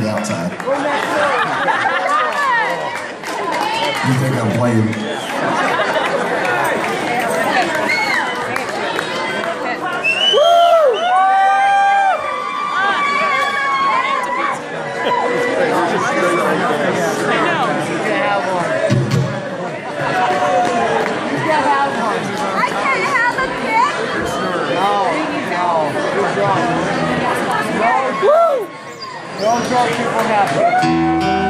the outside. You think I'm playing? I can't have a kid. Don't draw people happy.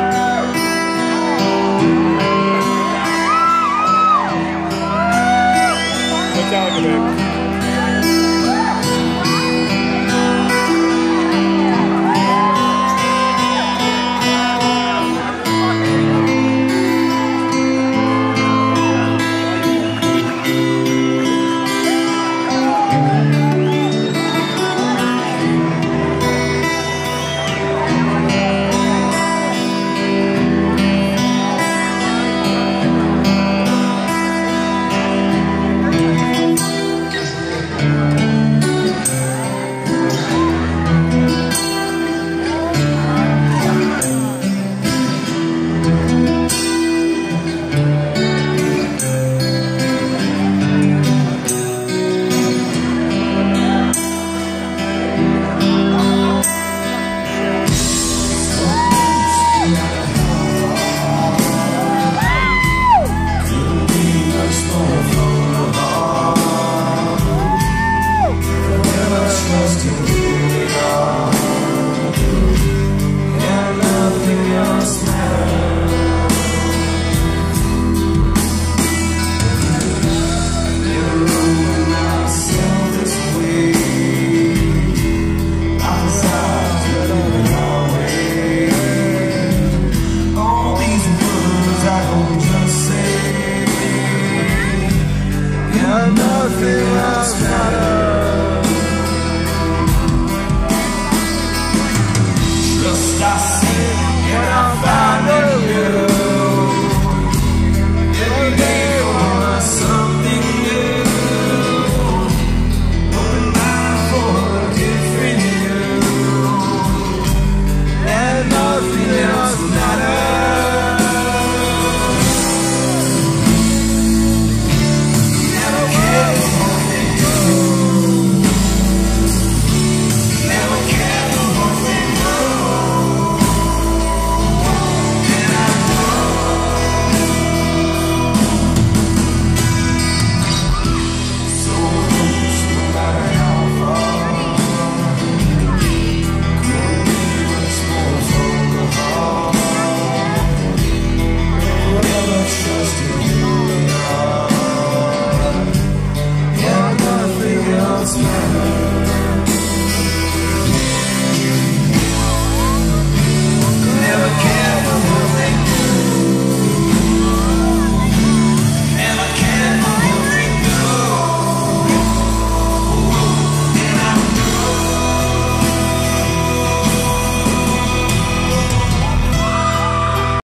Nothing Just I said when I found